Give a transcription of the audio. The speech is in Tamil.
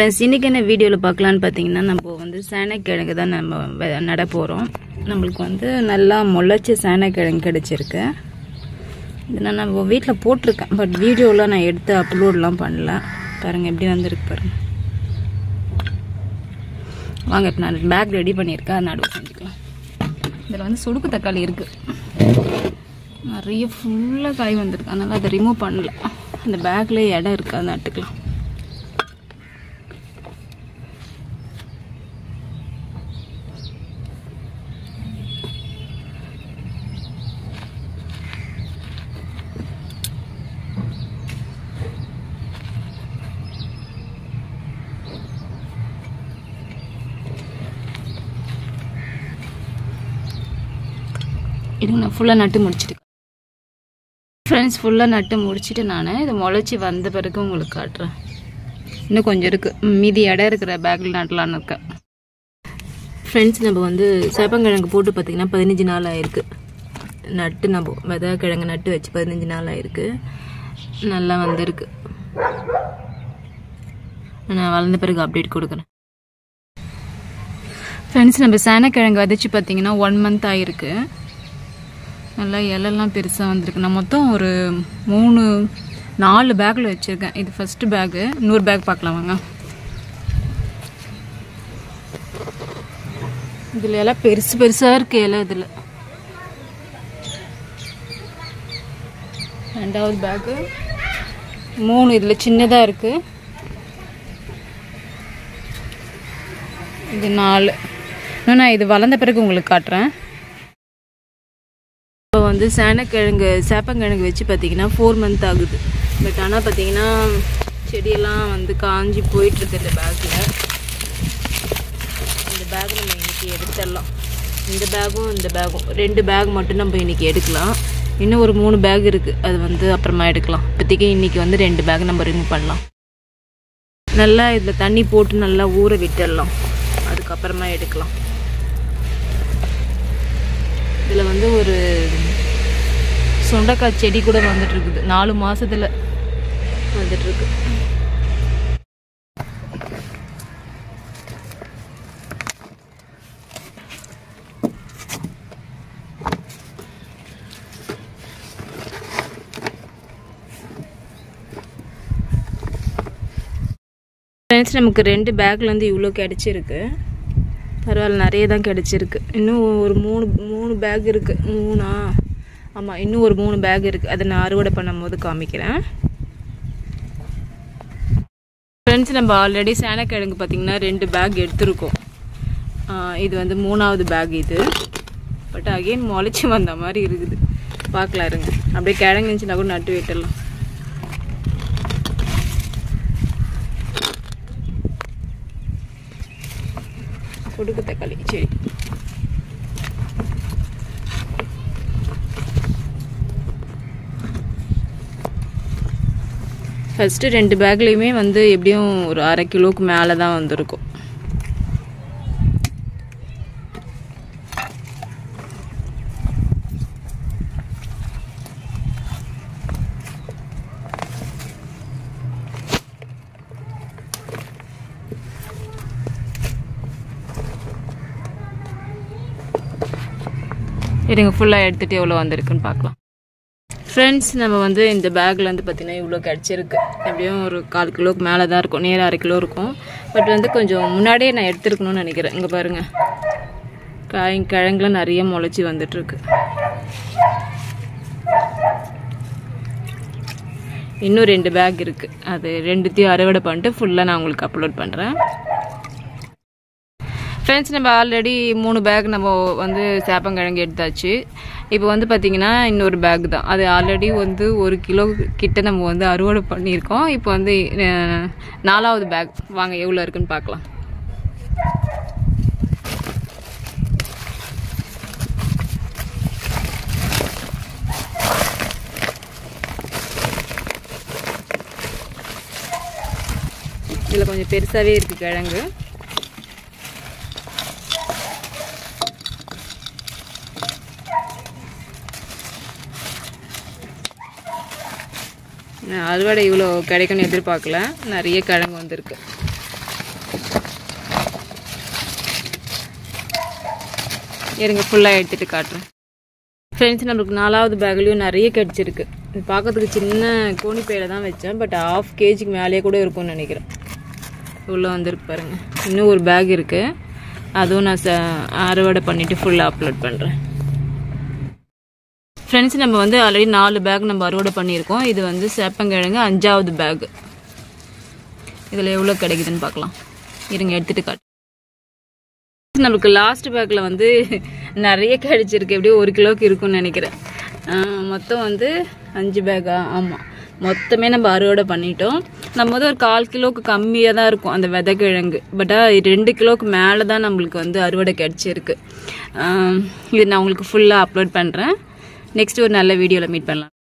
ஃப்ரெண்ட்ஸ் இன்றைக்கி என்ன வீடியோவில் பார்க்கலான்னு பார்த்தீங்கன்னா நம்ம வந்து சேனைக்கிழங்கு தான் நம்ம நட போகிறோம் நம்மளுக்கு வந்து நல்லா முளைச்சி சேனைக்கிழங்கு கிடச்சிருக்கு. இது நான் நம்ம வீட்டில் போட்டிருக்கேன். பட் வீடியோவில் நான் எடுத்து அப்லோட்லாம் பண்ணல. பாருங்கள் எப்படி வந்திருக்கு பாருங்கள் வாங்க இப்போ நான் பேக் ரெடி பண்ணியிருக்கேன். அதை நடுவு செஞ்சுக்கலாம். இதில் வந்து சுடுக்கு தக்காளி இருக்குது நிறைய ஃபுல்லாக காய் வந்திருக்கு. அதனால் அதை ரிமூவ் பண்ணல. அந்த பேக்கில் இடம் இருக்குது அதை நட்டுக்கலாம். இதுங்க நான் ஃபுல்லாக நட்டு முடிச்சுட்டு. ஃப்ரெண்ட்ஸ் ஃபுல்லாக நட்டு முடிச்சிட்டு நான் இதை முளைச்சி வந்த பிறகு உங்களுக்கு காட்டுறேன். இன்னும் கொஞ்சம் இருக்குது மீதி இடம் இருக்கிற பேக்கில் நட்டலான்னு இருக்கேன். ஃப்ரெண்ட்ஸ் நம்ம வந்து சேப்பங்கிழங்கு போட்டு பார்த்திங்கன்னா பதினஞ்சு நாள் ஆயிருக்கு. நட்டு நம்ம விதை கிழங்கு நட்டு வச்சு பதினஞ்சு நாள் ஆயிருக்கு. நல்லா வந்திருக்கு. நான் வளர்ந்த பிறகு அப்டேட் கொடுக்குறேன். ஃப்ரெண்ட்ஸ் நம்ம சேனக்கிழங்கு விதைச்சி பார்த்தீங்கன்னா ஒன் மந்த் ஆகிருக்கு நல்லா இலெல்லாம் பெருசாக வந்திருக்கு. நான் மொத்தம் ஒரு மூணு நாலு பேக்கில் வச்சுருக்கேன். இது ஃபஸ்ட்டு பேக்கு இன்னொரு பேக் பார்க்கலாம் வாங்க. இதில் எல்லாம் பெருசு பெருசாக இருக்குது இலை இதில். ரெண்டாவது பேக்கு மூணு இதில் சின்னதாக இருக்குது இது நாலு. இன்னும் நான் இது வளர்ந்த பிறகு உங்களுக்கு காட்டுறேன். இப்போ வந்து சேனக்கிழங்கு சேப்பங்கிழங்கு வச்சு பார்த்தீங்கன்னா ஃபோர் மந்த் ஆகுது. பட் ஆனால் பார்த்தீங்கன்னா செடியெல்லாம் வந்து காஞ்சி போயிட்டுருக்கு இந்த பேக்கில் இந்த பேக் நம்ம இன்னைக்கு எடுத்துடலாம். இந்த பேக்கும் இந்த பேக்கும் ரெண்டு பேக் மட்டும் நம்ம இன்றைக்கி எடுக்கலாம். இன்னும் ஒரு மூணு பேக் இருக்குது அது வந்து அப்புறமா எடுக்கலாம். இப்போதைக்கு இன்றைக்கி வந்து ரெண்டு பேக் நம்ம ரிமூவ் பண்ணலாம். நல்லா இதில் தண்ணி போட்டு நல்லா ஊற விட்டுடலாம். அதுக்கப்புறமா எடுக்கலாம். இதில் வந்து ஒரு சுண்டக்காய் செடி கூட வந்துட்டுருக்குது. நாலு மாசத்துல வந்துட்டுருக்கு. ஃப்ரெண்ட்ஸ் நமக்கு ரெண்டு பேக்லேருந்து இவ்வளோ கிடச்சிருக்கு பரவாயில்ல நிறைய தான் கிடச்சிருக்கு. இன்னும் ஒரு மூணு மூணு பேக் இருக்குது மூணா? ஆமாம் இன்னும் ஒரு மூணு பேக் இருக்குது அதை நான் அறுவடை பண்ணும்போது காமிக்கிறேன். ஃப்ரெண்ட்ஸ் நம்ம ஆல்ரெடி சேனக்கிழங்கு பார்த்திங்கன்னா ரெண்டு பேக் எடுத்திருக்கோம். இது வந்து மூணாவது பேக் இது. பட் அகைன் முளைச்சி வந்த மாதிரி இருக்குது. பார்க்கலாம் இருங்க. அப்படியே கிழங்கு இருந்துச்சுன்னா கூட நட்டு விட்டுடலாம் கொடுக்கு தக்காளி. சரி. ஃபஸ்ட்டு ரெண்டு பேக்லேயுமே வந்து எப்படியும் ஒரு அரை கிலோவுக்கு மேலே தான் வந்திருக்கும். இருங்க ஃபுல்லாக எடுத்துகிட்டு எவ்வளோ வந்திருக்குன்னு பார்க்கலாம். ஃப்ரெண்ட்ஸ் நம்ம வந்து இந்த பேக்கில் வந்து பார்த்திங்கன்னா இவ்வளோ கிடச்சிருக்கு. எப்படியும் ஒரு கால் கிலோக்கு மேலே தான் இருக்கும். நேராக அரை கிலோ இருக்கும். பட் வந்து கொஞ்சம் முன்னாடியே நான் எடுத்துருக்கணும்னு நினைக்கிறேன். இங்கே பாருங்கள் காய் கிழங்குலாம் நிறைய முளைச்சி வந்துட்டுருக்கு. இன்னும் ரெண்டு பேக் இருக்குது அது ரெண்டுத்தையும் அறுவடை பண்ணிட்டு ஃபுல்லாக நான் உங்களுக்கு அப்லோட் பண்ணுறேன் ஃப்ரெண்ட்ஸ் நம்ம ஆல்ரெடி மூணு பேக் நம்ம வந்து சேப்பங்கிழங்கு எடுத்தாச்சு. இப்போ வந்து பார்த்திங்கன்னா இன்னொரு பேக் தான். அது ஆல்ரெடி வந்து ஒரு கிலோ கிட்ட நம்ம வந்து அறுவடை பண்ணியிருக்கோம். இப்போ வந்து நாலாவது பேக் வாங்க எவ்வளோ இருக்குன்னு பார்க்கலாம். இதில் கொஞ்சம் பெருசாகவே இருக்குது கிழங்கு. அறுவடை இவ்வளோ கிடைக்கும்னு எதிர்பார்க்கல. நிறைய கிழங்கு வந்திருக்கு. இருங்க ஃபுல்லாக எடுத்துகிட்டு காட்டுறேன். ஃப்ரெண்ட்ஸ் நம்மளுக்கு நாலாவது பேக்லேயும் நிறைய கிடச்சிருக்கு. பார்க்கறதுக்கு சின்ன கோணி பையில் தான் வச்சேன். பட் ஆஃப் கேஜிக்கு மேலேயே கூட இருக்கும்னு நினைக்கிறேன். உள்ளே வந்திருக்கு பாருங்கள் இன்னும் ஒரு பேக் இருக்குது அதுவும் நான் ச அறுவடை பண்ணிவிட்டு ஃபுல்லாக அப்லோட் பண்ணுறேன் ஃப்ரெண்ட்ஸ் நம்ம வந்து ஆல்ரெடி நாலு பேக் நம்ம அறுவடை பண்ணியிருக்கோம். இது வந்து சேப்பங்கிழங்கு அஞ்சாவது பேக் இதில் எவ்வளோ கிடைக்குதுன்னு பார்க்கலாம். இருங்க எடுத்துகிட்டு காட்டு. நம்மளுக்கு லாஸ்ட் பேக்கில் வந்து நிறைய கிடைச்சிருக்கு. எப்படியும் ஒரு கிலோக்கு இருக்கும்னு நினைக்கிறேன். மொத்தம் வந்து அஞ்சு பேக்கா ஆமாம் மொத்தமே நம்ம அறுவடை பண்ணிட்டோம். நம்ம வந்து ஒரு கால் கிலோவுக்கு கம்மியாக தான் இருக்கும் அந்த விதைக்கிழங்கு. பட் ரெண்டு கிலோக்கு மேலே தான் நம்மளுக்கு வந்து அறுவடை கிடச்சிருக்கு. இது நான் உங்களுக்கு ஃபுல்லாக அப்லோட் பண்ணுறேன் நெக்ஸ்ட் ஒரு நல்ல வீடியோவில் மீட் பண்ணலாம்.